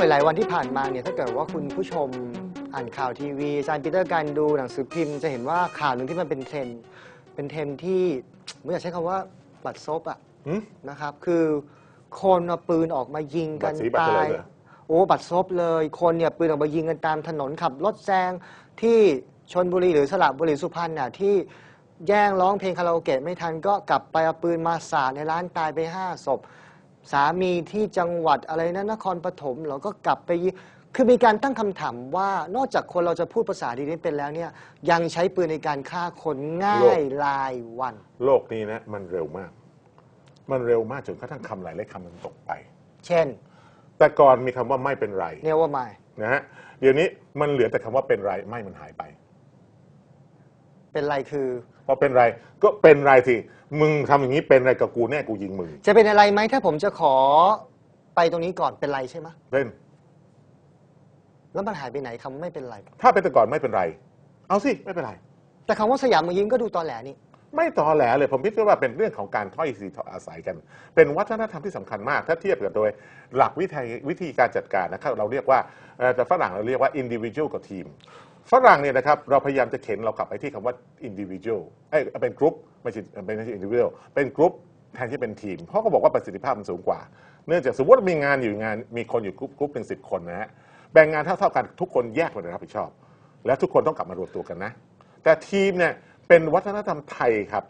หลาย ๆ วันที่ผ่านมาเนี่ยถ้าเกิดว่าคุณผู้ชมอ่านข่าวทีวีอาจารย์ปีเตอร์การดูหนังสือพิมพ์จะเห็นว่าข่าวหนึ่งที่มันเป็นเทรนด์เป็นเทรนด์ที่ไม่อยากใช้คำว่าบัดซบอะหืม นะครับ คือคนเอาปืนออกมายิงกันบัตรสีบัตรตาเฉลยย เหรอ โอ้บัดซบเลย คนเนี่ยปืนออกมายิงกันตามถนนขับรถแซงที่ชลบุรีหรือสระบุรีสุพรรณน่ะที่แย่งร้องเพลงคาราโอเกะไม่ทันก็กลับไปเอาปืนมาสาดในร้านตายไปห้าศพ สามีที่จังหวัดอะไรนะนครปฐมเราก็กลับไปยิงคือมีการตั้งคำถามว่านอกจากคนเราจะพูดภาษาดีนี้เป็นแล้วเนี่ยยังใช้ปืนในการฆ่าคนง่ายรายวัน โลกนี้นะมันเร็วมาก มันเร็วมากจนกระทั่งคำหลายหลายคำมันตกไป เช่นแต่ก่อนมีคำว่าไม่เป็นไรเนี่ยว่าไม่นะฮะเดี๋ยวนี้มันเหลือแต่คำว่าเป็นไรไม่มันหายไป เป็นไรคือพ อเป็นไรก็เป็นไรสิมึงทำอย่างนี้เป็นไรกับกูแน่กูยิงมึงจะเป็นอะไรไหมถ้าผมจะขอไปตรงนี้ก่อนเป็นไรใช่ไหมเล่นแล้วมันหายไปไหนคำไม่เป็นไร ถ้าเป็นแต่ก่อนไม่เป็นไร เอาสิไม่เป็นไร แต่คำว่าสยามเมืองยิ้มก็ดูตอแหลนี่ ไม่ตอแหลเลยผมคิดว่าเป็นเรื่องของการถ้อยทีถ้อยอาศัยกัน เป็นวัฒนธรรมที่สำคัญมาก ถ้าเทียบกับโดยหลักวิธีวิธีการจัดการนะครับเราเรียกว่าเอ่อแต่ฝรั่งเราเรียกว่า individual กับทีม ฝรั่งเนี่ยนะครับเราพยายามจะเข็นเรากลับไปที่คำว่า individual เอ้ยเป็นกรุ๊ปไม่ใช่เป็นไม่ใช่ individual เป็นกรุ๊ปแทนที่เป็นทีม เพราะเขาบอกว่าประสิทธิภาพมันสูงกว่า เนื่องจากสมมติว่ามีงานอยู่งานมีคนอยู่กรุ๊ปกรุ๊ปหนึ่งสิบคนนะฮะแบ่งงานเท่าเท่าๆกันทุกคนแยกมารับผิดชอบ แล้วทุกคนต้องกลับมารวมตัวกันนะ แต่ทีมเนี่ยเป็นวัฒนธรรมไทยครับ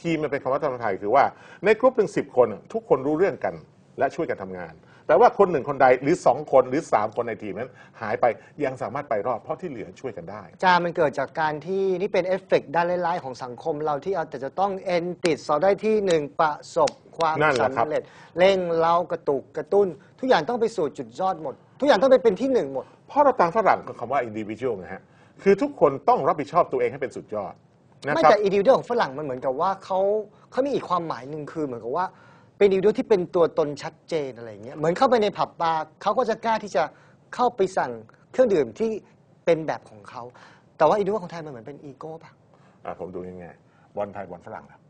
ทีมมันเป็นคำว่าวัฒนธรรมไทยคือว่าในกลุ่มหนึ่งสิบคน ทุกคนรู้เรื่องกันและช่วยกันทำงาน แต่ว่าคนหนึ่งคนใดหรือสองคนหรือสามคนในทีมนั้น หายไปยังสามารถไปรอดเพราะที่เหลือช่วยกันได้ จามันเกิดจากการที่นี่เป็นเอฟเฟกต์ด้านร้ายๆของสังคมเราที่เอาแต่จะต้องเอ็นติดสอบได้ที่หนึ่งประสบความนั่นแหละครับ สำเร็จเร่งเร้ากระตุกกระตุ้น ทุกอย่างต้องไปสู่จุดยอดหมด ทุกอย่างต้องไปเป็นที่หนึ่งหมด เพราะเราตามฝรั่งกับคำว่า individual นะฮะคือทุกคนต้องรับผิดชอบตัวเองให้เป็นสุดยอดนะไม่ครับ แต่ individual ของฝรั่งมันเหมือนกับว่าเขาเขามีอีกความหมายหนึ่งคือเหมือนกับว่า เป็นอีดิวเดอร์ที่เป็นตัวตนชัดเจนอะไรอย่างเงี้ยเหมือนเข้าไปในผับบาร์เขาก็จะกล้าที่จะเข้าไปสั่งเครื่องดื่มที่เป็นแบบของเขา แต่ว่า individual ของไทยมันเหมือนเป็นอีโก้ป่ะอะผมดูง่ายๆบอลไทยบอลฝรั่งครับ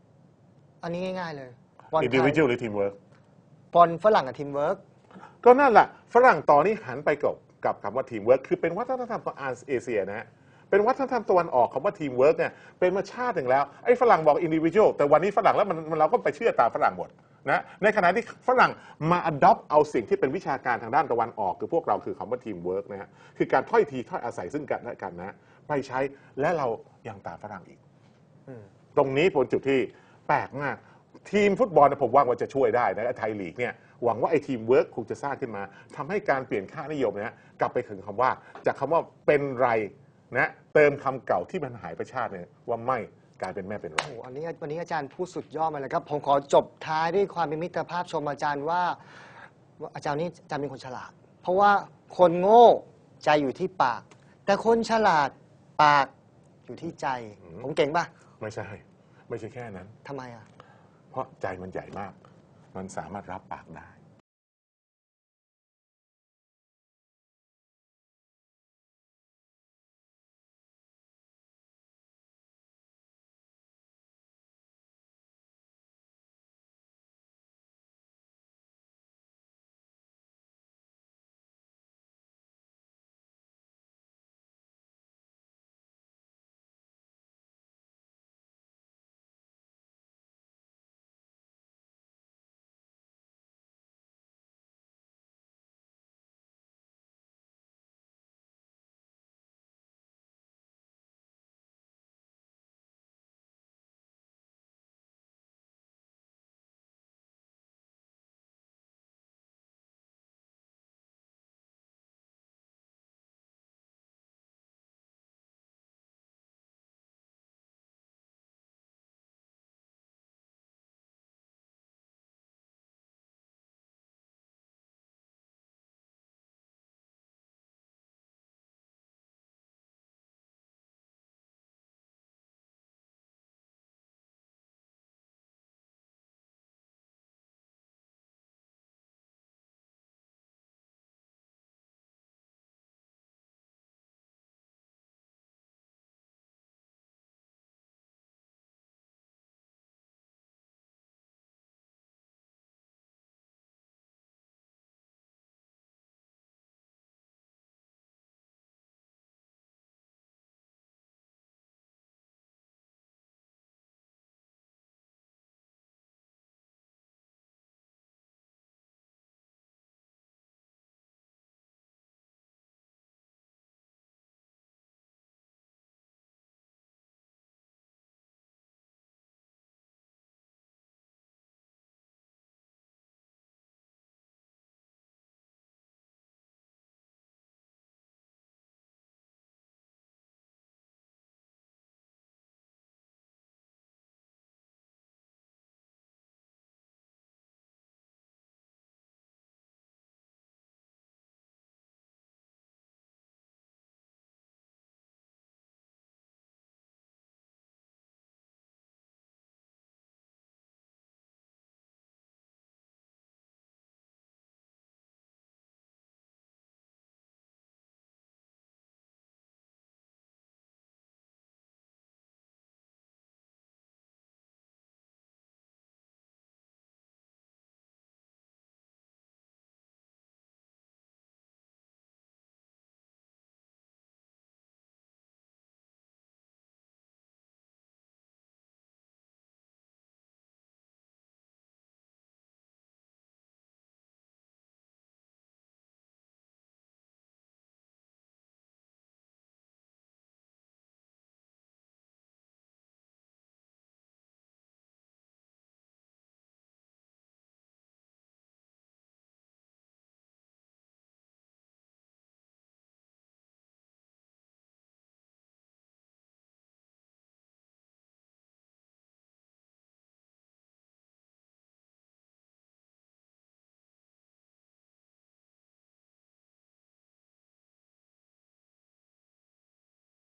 อันนี้ง่าย ๆ เลยบอลไทย individual หรือ teamwork บอลฝรั่งกับทีมเวิร์กก็นั่นแหละฝรั่งตอนนี้หันไปกับกับคำว่าทีมเวิร์คคือเป็นวัฒนธรรมของอาเอเชียนะฮะเป็นวัฒนธรรมตะวันออกคำว่าทีมเวิร์กเนี่ยเป็นมาชาติหนึ่งแล้วไอ้ฝรั่งบอกอินดิวิ u a l แต่วันนี้ฝรั่งแล้วมันมันเราก็ไปเชื่อตามฝรั่งหมด นะในขณะที่ฝรั่งมา adopt เอาสิ่งที่เป็นวิชาการทางด้านตะวันออก คือพวกเราคือคำว่าทีมเวิร์กนะฮะคือการถ้อยทีถ้อยอาศัยซึ่งกันและกันนะไปใช้และเรายังตามฝรั่งอีก ตรงนี้เป็นจุดที่แปลกมากทีมฟุตบอลผมว่ามันจะช่วยได้นะไทยลีกเนี่ยหวังว่าไอ้ทีมเวิร์คคงจะสร้างขึ้นมาทำให้การเปลี่ยนค่านิยมเนี่ยกลับไปถึงคำว่า จากคำว่าเป็นไรนะเติมคำเก่าที่มันหายไปชาติเนี่ยว่าไม่ กลายเป็นแม่เป็นไร โอ้โหอันนี้วันนี้อาจารย์พูดสุดยอดมาเลยครับ ผมขอจบท้ายด้วยความเป็นมิตรภาพชมอาจารย์ว่าว่าอาจารย์นี่อาจารย์เป็นคนฉลาด เพราะว่าคนโง่ใจอยู่ที่ปาก แต่คนฉลาดปากอยู่ที่ใจอืมผมเก่งป่ะไม่ใช่ ไม่ใช่แค่นั้น ทำไมอะ เพราะใจมันใหญ่มาก มันสามารถรับปากได้